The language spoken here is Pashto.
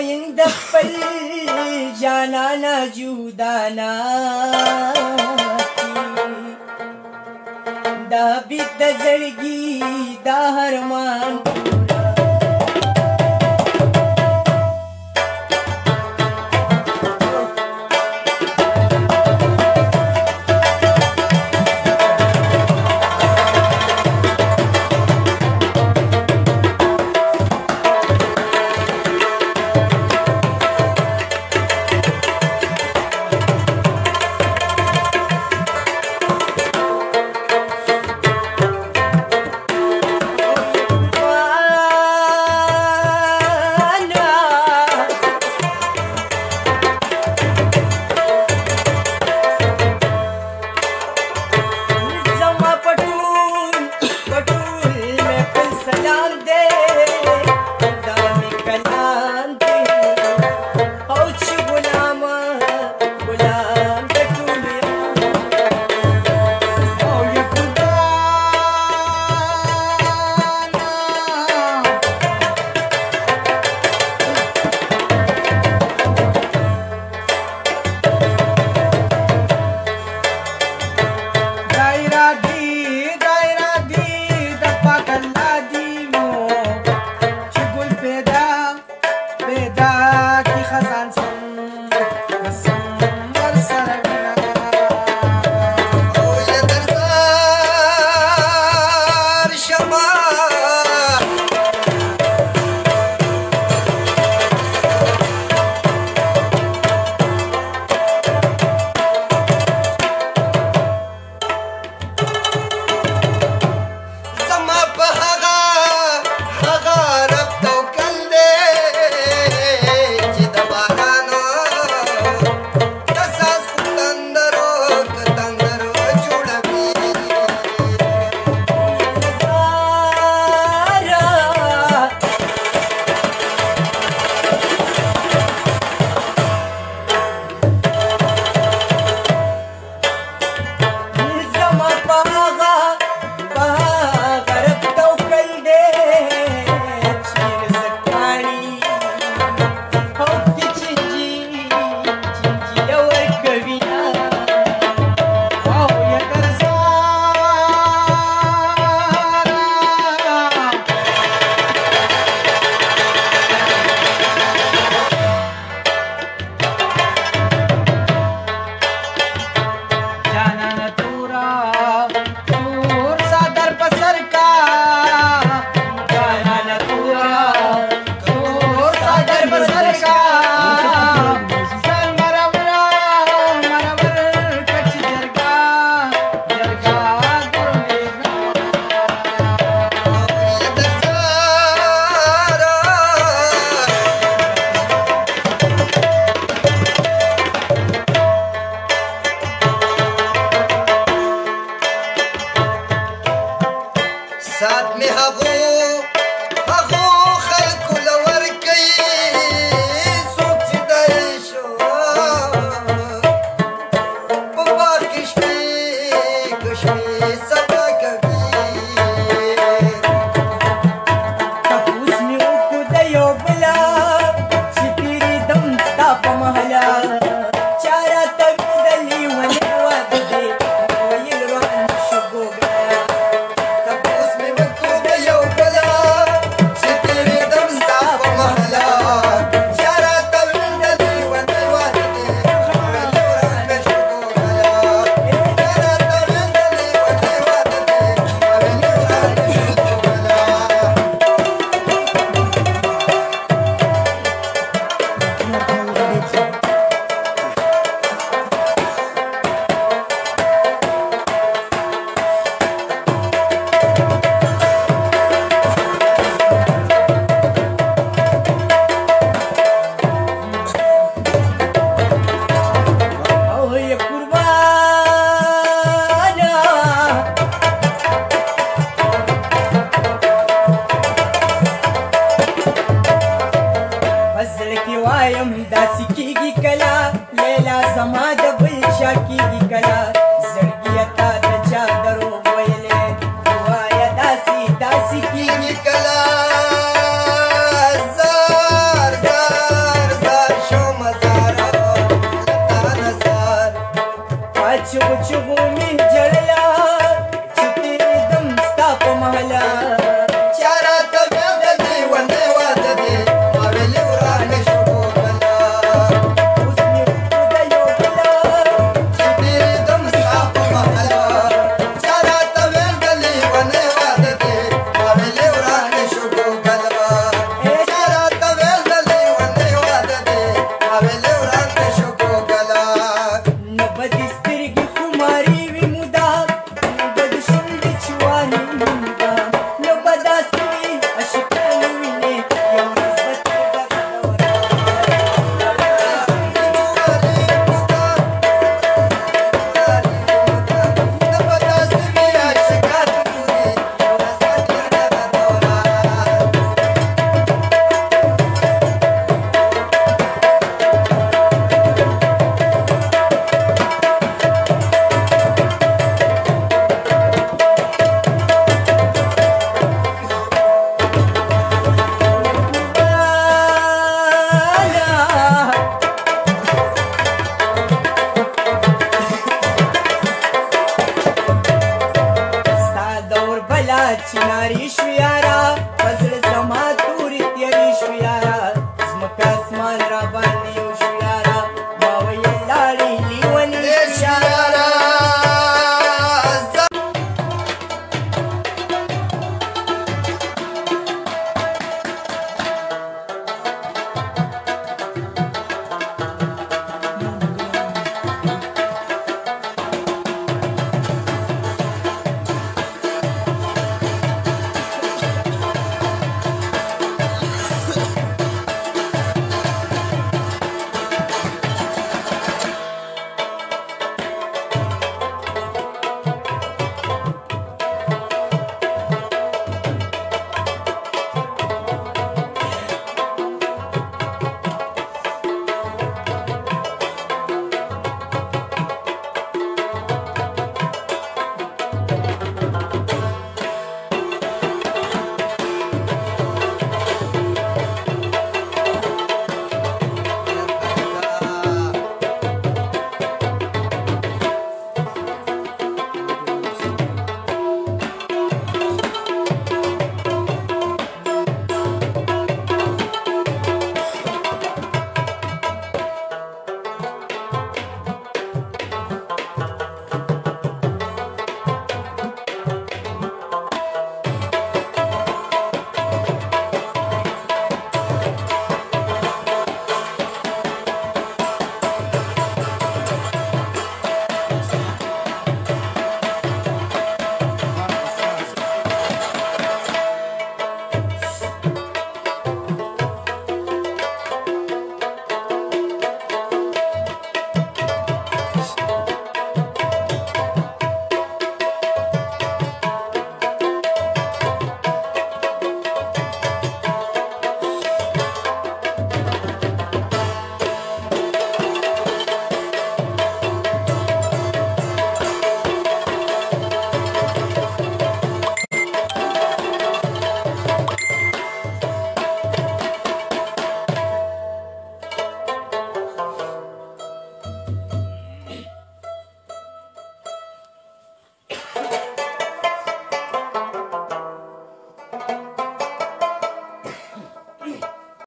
وین د خپل جانانا جودانا دا بیت زړګي دا هرمان کې وایم داسې کېږي کله لیلا زما د بل چا کېږي کله زړګیه تا د چا دروغ ویلې ووایه داسې داسې کېږي کله چغو چغو